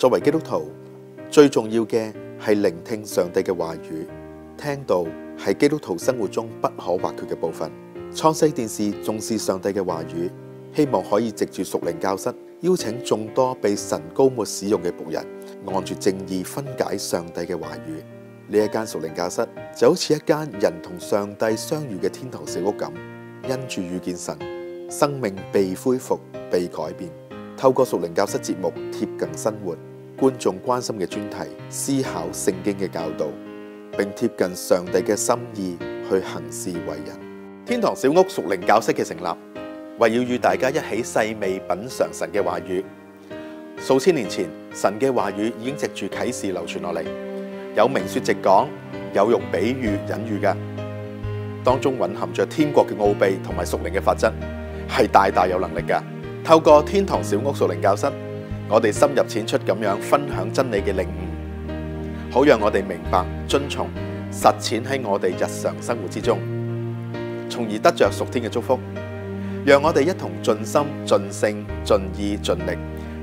作为基督徒，最重要嘅系聆听上帝嘅话语，听到系基督徒生活中不可或缺嘅部分。创世电视重视上帝嘅话语，希望可以藉住熟灵教室，邀请众多被神高没使用嘅仆人，按住正义分解上帝嘅话语。呢一间熟灵教室就好似一间人同上帝相遇嘅天堂小屋咁，因住遇见神，生命被恢复、被改变。透过属灵教室节目贴近生活观众关心嘅专题思考圣经嘅教导，并贴近上帝嘅心意去行事为人。天堂小屋属灵教室嘅成立，为要与大家一起细味品尝神嘅话语。数千年前神嘅话语已经藉住启示流传落嚟，有明说直讲，有用比喻隐喻嘅，当中蕴含着天国嘅奥秘同埋属灵嘅法则，系大大有能力嘅。透过天堂小屋属灵教室，我哋深入浅出咁样分享真理嘅领悟，好让我哋明白、遵从、实践喺我哋日常生活之中，从而得着属天嘅祝福。让我哋一同尽心、尽性、尽意、尽力，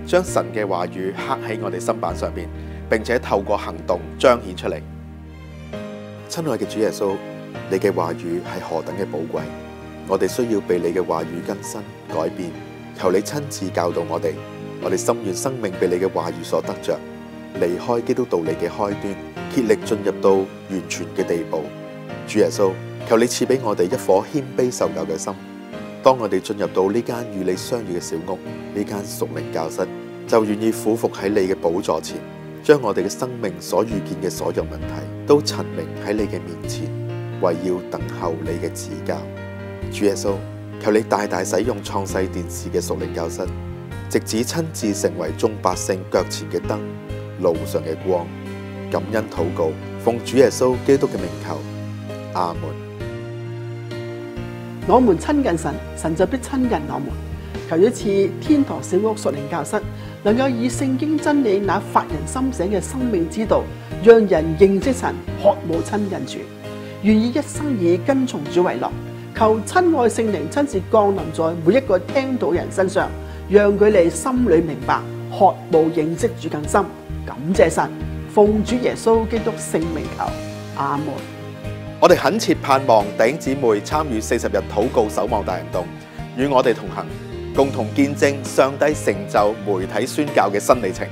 将神嘅话语刻喺我哋心板上边，并且透过行动彰显出嚟。亲爱嘅主耶稣，你嘅话语系何等嘅宝贵，我哋需要被你嘅话语更新、改变。求你亲自教导我哋，我哋心愿生命被你嘅话语所得着，离开基督道理嘅开端，竭力进入到完全嘅地步。主耶稣，求你赐俾我哋一颗谦卑受教嘅心。当我哋进入到呢间与你相遇嘅小屋，呢间属名教室，就愿意俯伏喺你嘅宝座前，将我哋嘅生命所遇见嘅所有问题，都陈明喺你嘅面前，为要等候你嘅指教。主耶稣。求你大大使用创世电视嘅熟灵教室，直至亲自成为众百姓脚前嘅灯，路上嘅光。感恩祷告，奉主耶稣基督嘅名求，阿门。我们亲近神，神就必亲近我们。求一次天堂小屋熟灵教室，能够以圣经真理那发人心醒嘅生命之道，让人认识神，渴慕亲近主，愿意一生以跟从主为乐。求亲爱圣灵亲自降临在每一个听到人身上，让佢哋心里明白，渴慕认识主更深。感谢神，奉主耶稣基督圣名求，阿门。我哋恳切盼望顶姊妹参与四十日祷告守望大行动，与我哋同行，共同见证上帝成就媒体宣教嘅新里程。